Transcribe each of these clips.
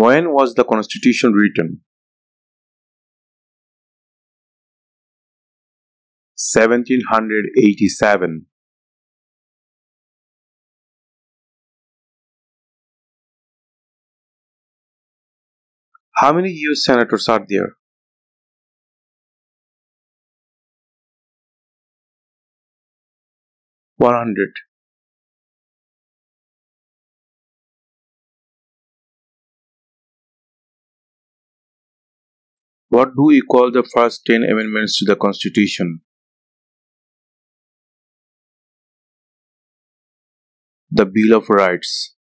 When was the Constitution written? 1787. How many US senators are there? One hundred. What do we call the first 10 amendments to the Constitution? The Bill of Rights.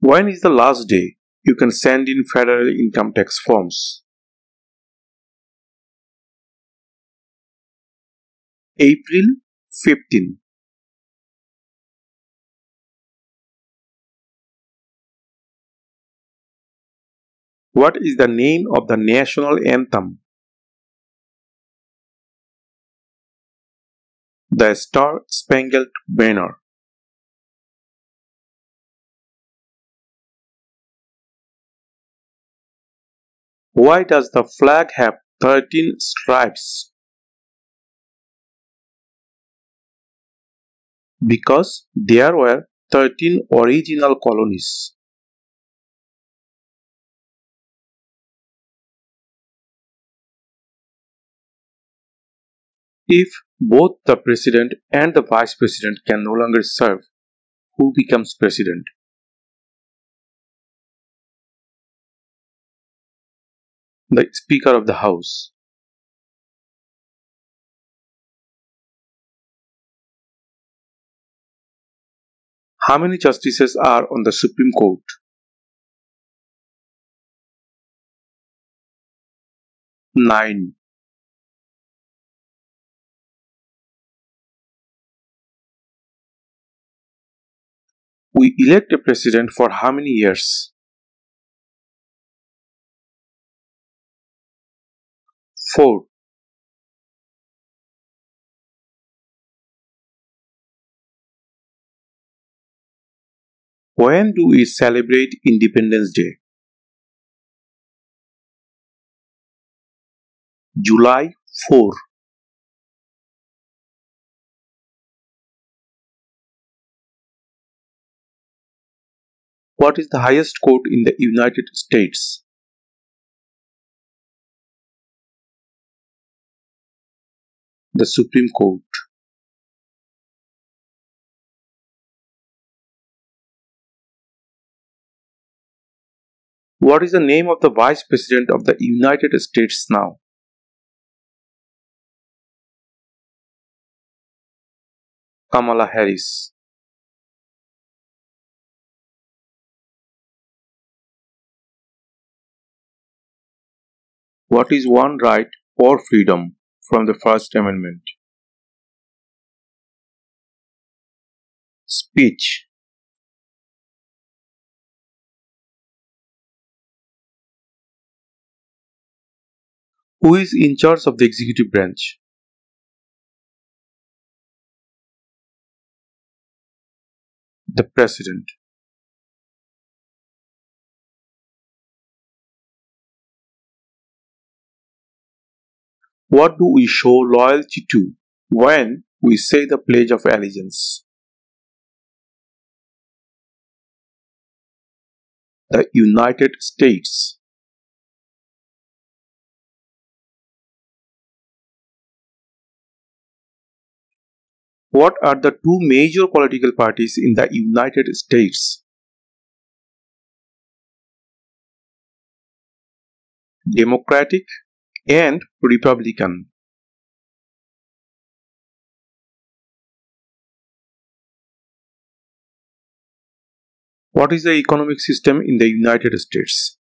When is the last day you can send in federal income tax forms? April 15. What is the name of the national anthem? The Star Spangled Banner. Why does the flag have 13 stripes? Because there were 13 original colonies. If both the president and the vice president can no longer serve, who becomes president? The Speaker of the House. How many justices are on the Supreme Court? Nine. We elect a president for how many years? Four. When do we celebrate Independence Day? July 4. What is the highest court in the United States? The Supreme Court. What is the name of the Vice President of the United States now? Kamala Harris. What is one right or freedom from the First Amendment? Speech. Who is in charge of the executive branch? The President. What do we show loyalty to when we say the Pledge of Allegiance? The United States. What are the two major political parties in the United States? Democratic and Republican. What is the economic system in the United States?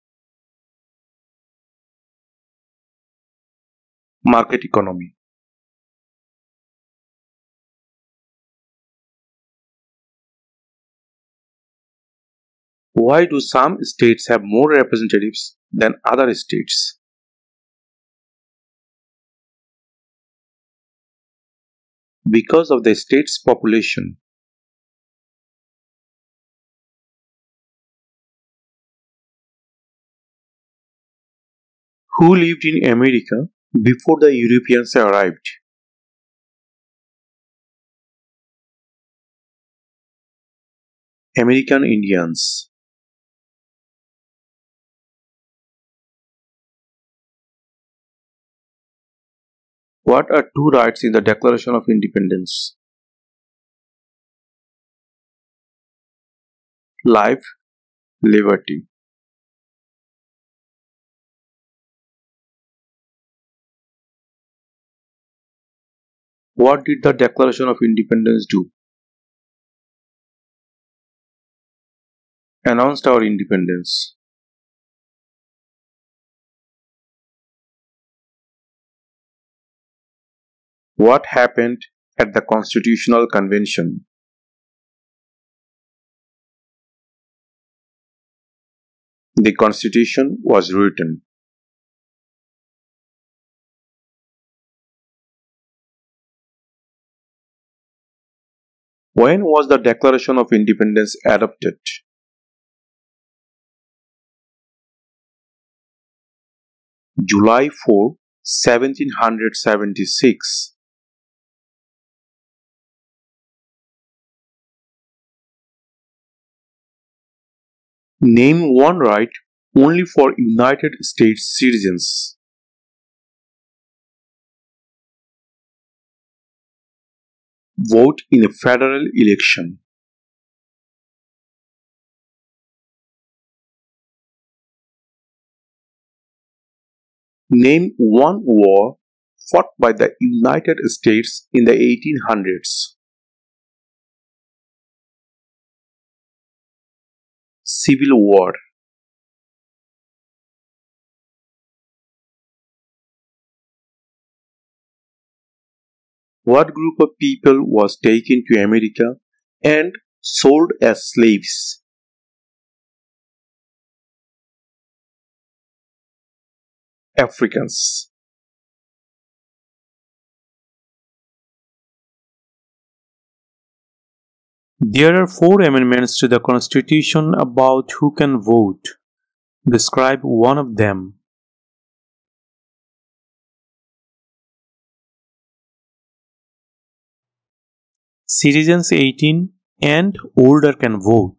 Market economy. Why do some states have more representatives than other states? Because of the state's population. Who lived in America before the Europeans arrived? American Indians. What are two rights in the Declaration of Independence? Life, liberty. What did the Declaration of Independence do? Announced our independence. What happened at the Constitutional Convention? The Constitution was written. When was the Declaration of Independence adopted? July 4, 1776. Name one right only for United States citizens. Vote in a federal election. Name one war fought by the United States in the 1800s. Civil War What group of people was taken to America and sold as slaves? Africans. There are four amendments to the Constitution about who can vote. Describe one of them. Citizens 18 and older can vote.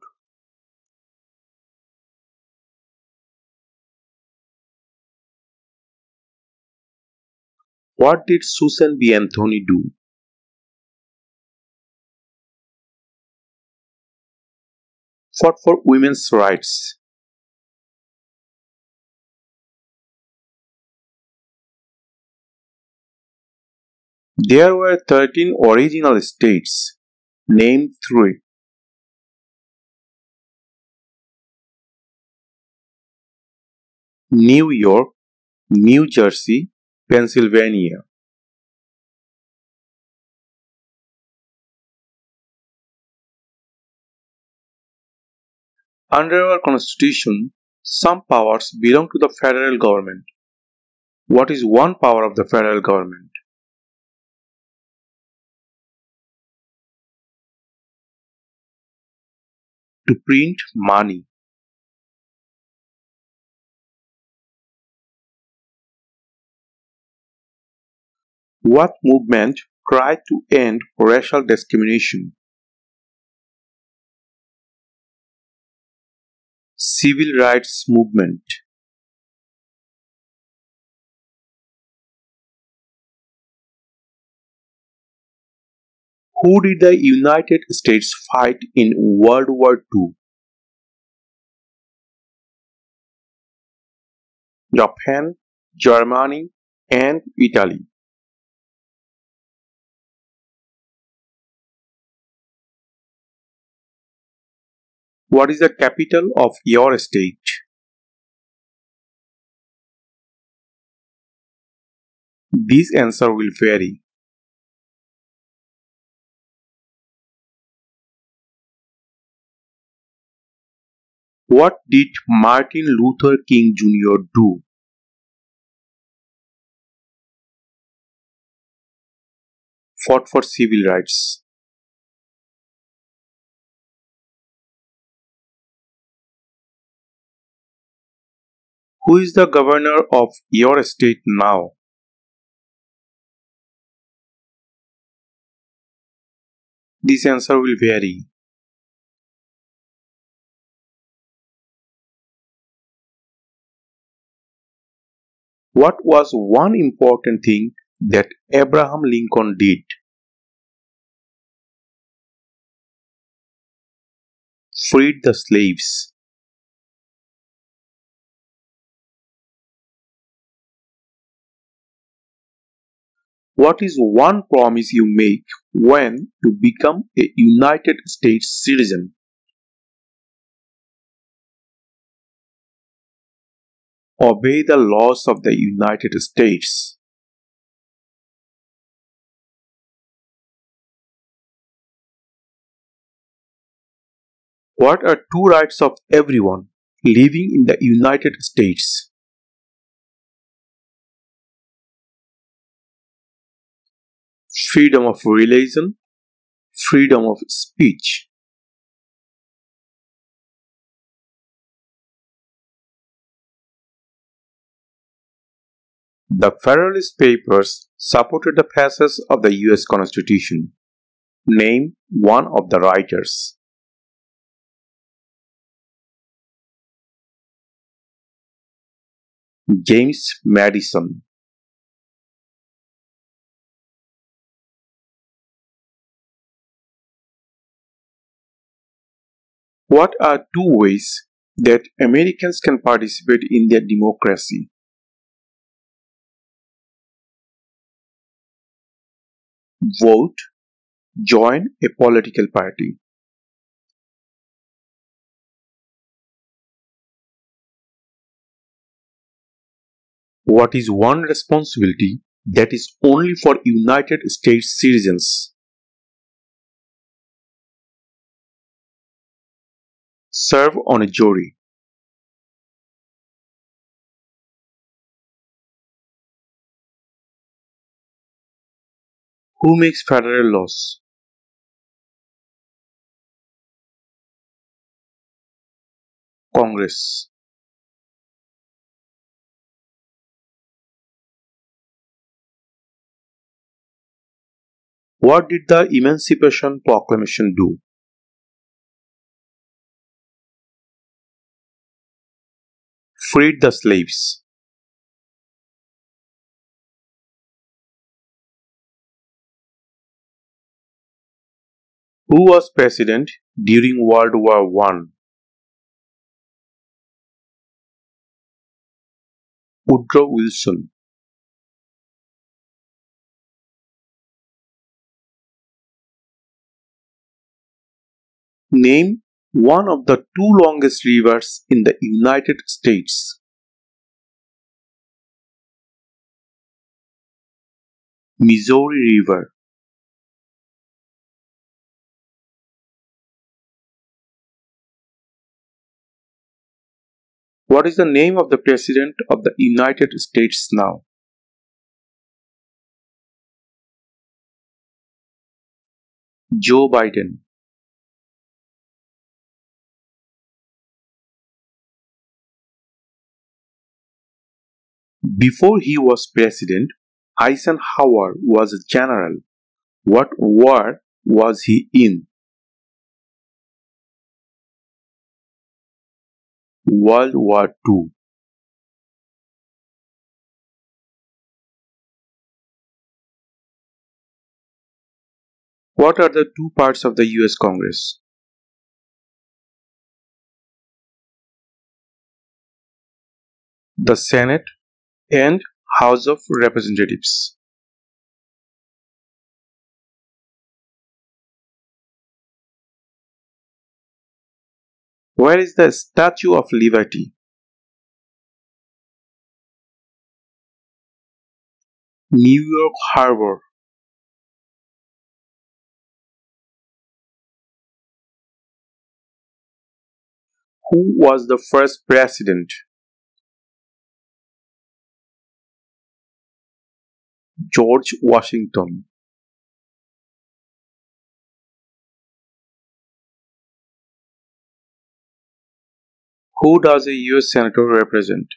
What did Susan B. Anthony do? Fought for women's rights. There were 13 original states. named three. New York, New Jersey, Pennsylvania. Under our constitution, some powers belong to the federal government. What is one power of the federal government? To print money. What movement tried to end racial discrimination? Civil rights movement. Who did the United States fight in World War II? Japan, Germany, and Italy. What is the capital of your state? This answer will vary. What did Martin Luther King Jr. do? fought for civil rights. Who is the governor of your state now? This answer will vary. What was one important thing that Abraham Lincoln did? Freed the slaves. What is one promise you make when you become a United States citizen? Obey the laws of the United States. What are two rights of everyone living in the United States? Freedom of religion, freedom of speech. The Federalist Papers supported the passage of the US Constitution. Name one of the writers. James Madison What are two ways that Americans can participate in their democracy? Vote, join a political party. What is one responsibility that is only for United States citizens? Serve on a jury. Who makes federal laws? Congress. What did the Emancipation Proclamation do? Freed the slaves. Who was president during World War I? Woodrow Wilson. Name one of the two longest rivers in the United States. Missouri River. What is the name of the President of the United States now? Joe Biden. Before he was president, Eisenhower was a general. What war was he in? World War II. What are the two parts of the US Congress? The Senate and House of Representatives. Where is the Statue of Liberty? New York Harbor. Who was the first president? George Washington. Who does a US Senator represent?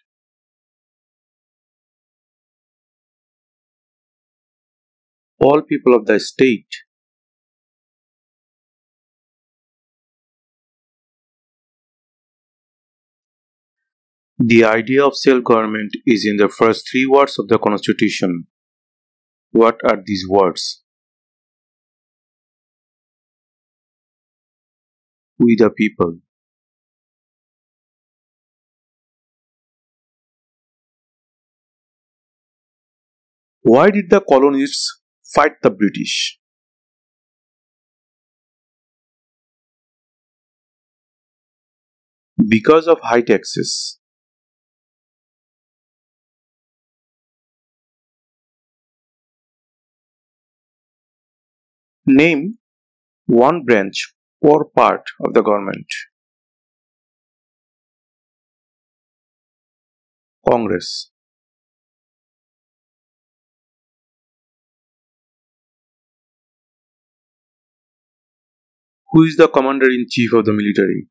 All people of the state. The idea of self government is in the first three words of the Constitution. What are these words? We the people. Why did the colonists fight the British? Because of high taxes. Name one branch or part of the government. Congress. Who is the commander in chief of the military?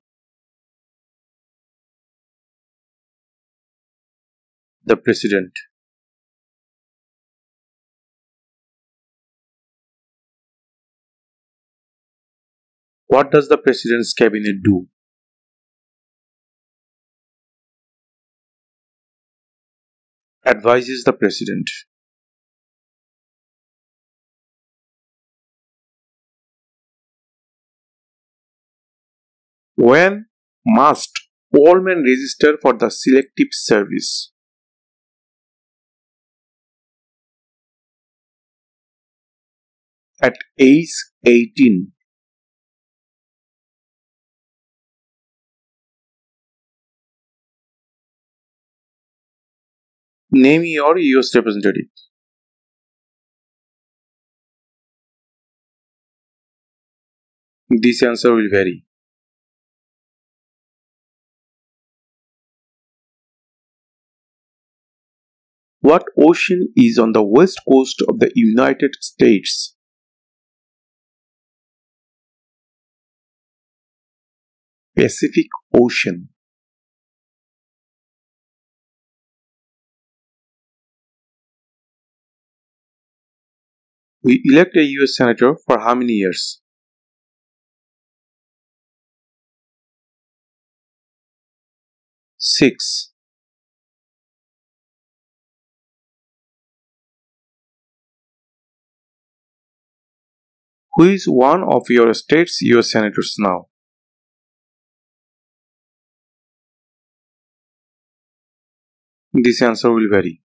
The president. What does the president's cabinet do? Advises the president. When must all men register for the selective service? At age 18. Name your US representative. This answer will vary. What ocean is on the west coast of the United States? Pacific Ocean. We elect a US Senator for how many years? Six. Who is one of your state's US Senators now? This answer will vary.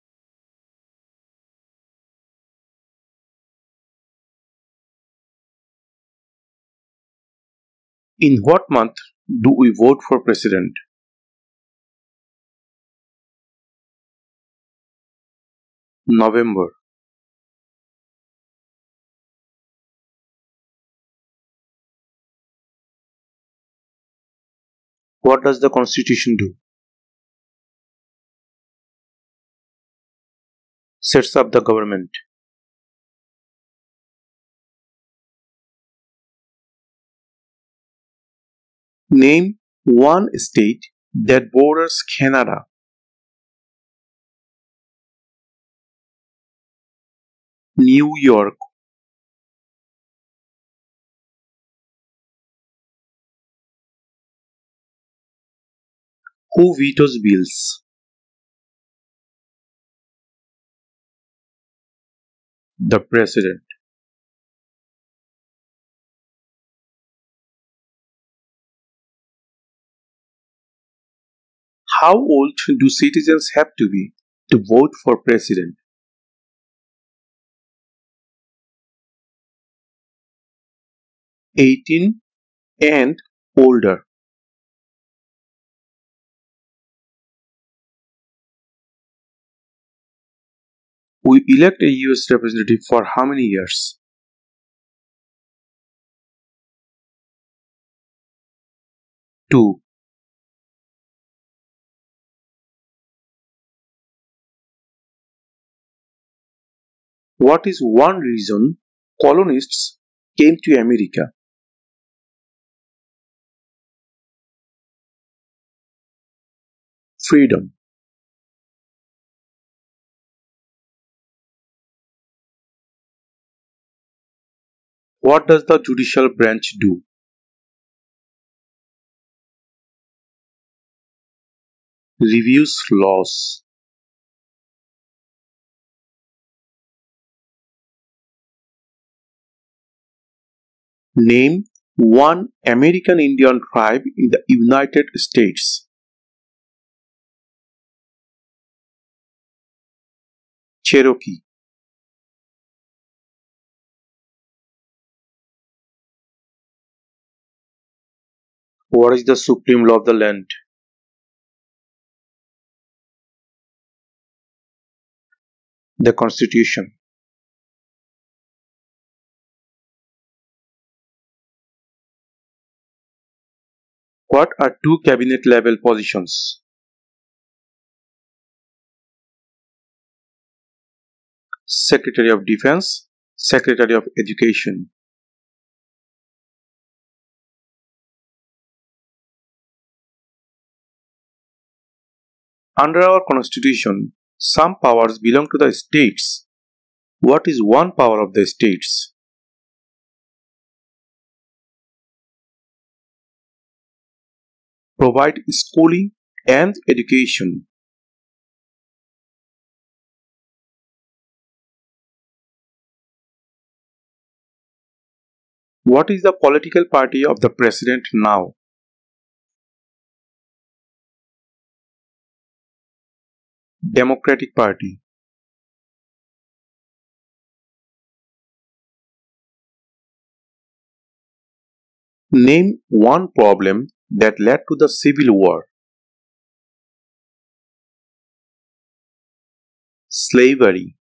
In what month do we vote for president? November. What does the constitution do? Sets up the government. Name one state that borders Canada. New York. Who vetoes bills? The President. How old do citizens have to be to vote for president? Eighteen and older. We elect a US representative for how many years? Two. What is one reason colonists came to America? freedom. What does the judicial branch do? Reviews laws. Name one American Indian tribe in the United States. Cherokee. What is the supreme law of the land? The Constitution. What are two cabinet level positions? Secretary of Defense, Secretary of Education. Under our constitution, some powers belong to the states. What is one power of the states? Provide schooling and education. What is the political party of the president now? Democratic Party Name one problem that led to the Civil War. Slavery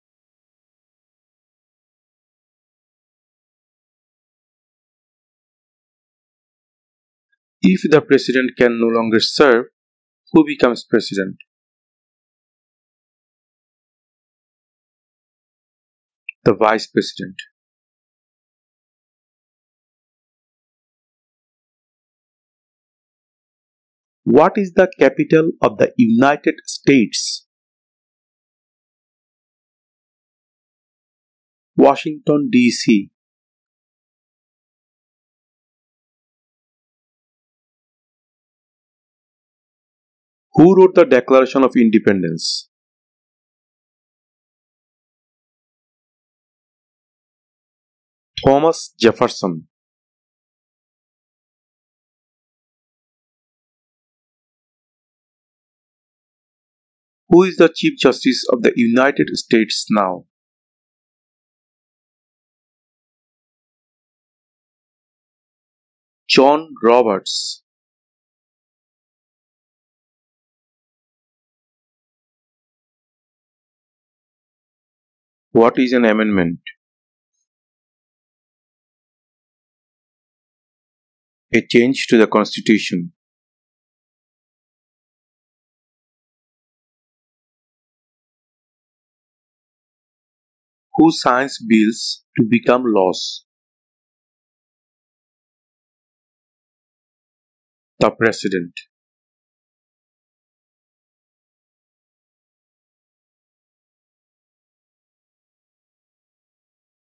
If the president can no longer serve, who becomes president? the Vice President. What is the capital of the United States? Washington, D.C. Who wrote the Declaration of Independence? Thomas Jefferson Who is the Chief Justice of the United States now? John Roberts What is an amendment? a change to the constitution. Who signs bills to become laws? The President.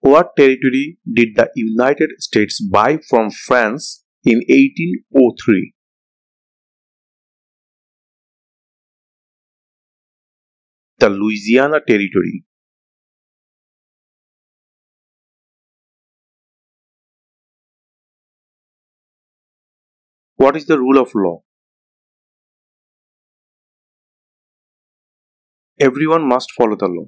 What territory did the United States buy from France in 1803. The Louisiana Territory What is the rule of law? Everyone must follow the law.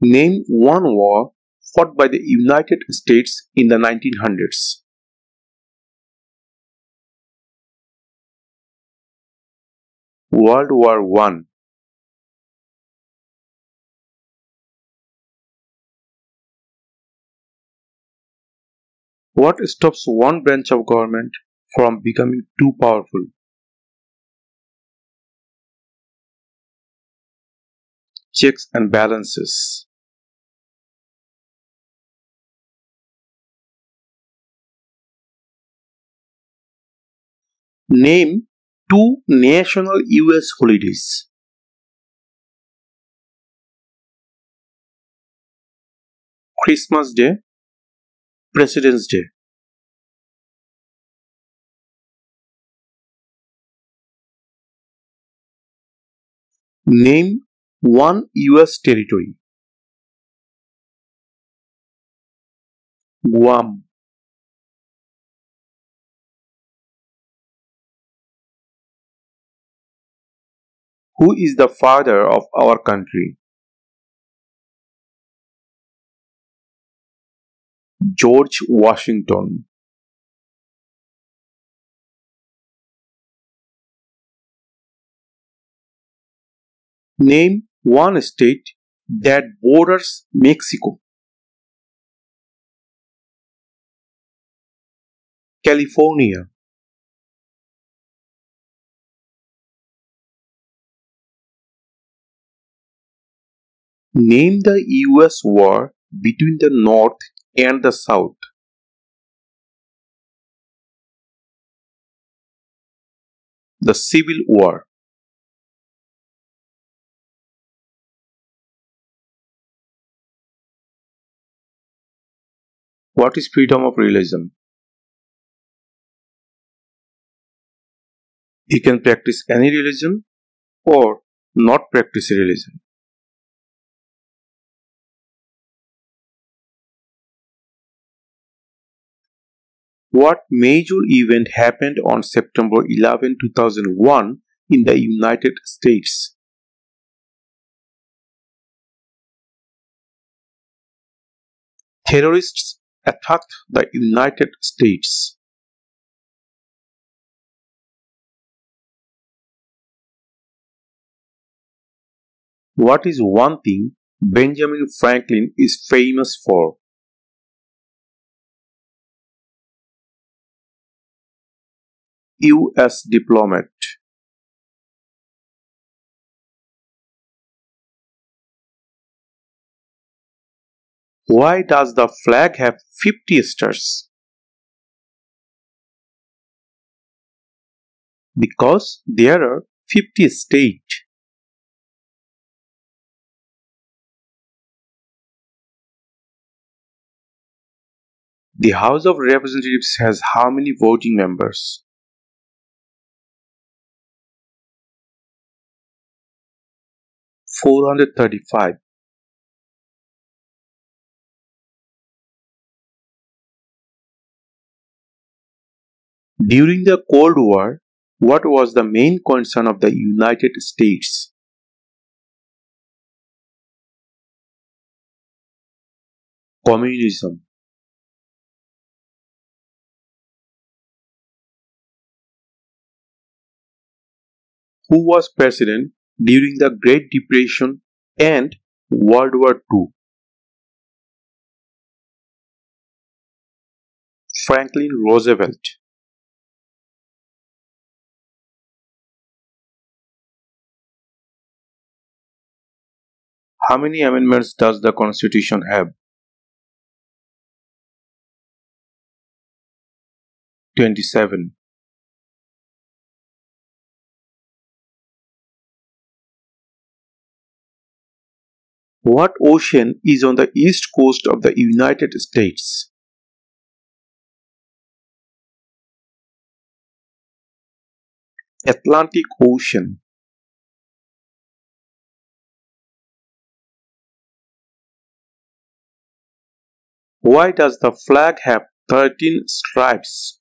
Name one war fought by the United States in the 1900s. World War I What stops one branch of government from becoming too powerful? Checks and balances. Name two national US holidays. Christmas Day President's Day. Name one US territory. Guam. Who is the father of our country? George Washington. Name one state that borders Mexico. California. Name the US war between the North and the South. The Civil War. What is freedom of religion? You can practice any religion or not practice religion. What major event happened on September 11, 2001 in the United States? Terrorists attacked the United States. What is one thing Benjamin Franklin is famous for? U.S. diplomat. Why does the flag have 50 stars? Because there are 50 states. The House of Representatives has how many voting members? 435 During the Cold War, what was the main concern of the United States? Communism. Who was president during the Great Depression and World War II. Franklin Roosevelt How many amendments does the Constitution have? 27. What ocean is on the east coast of the United States? Atlantic Ocean. Why does the flag have 13 stripes?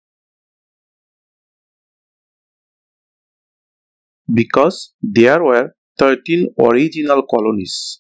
Because there were 13 original colonies.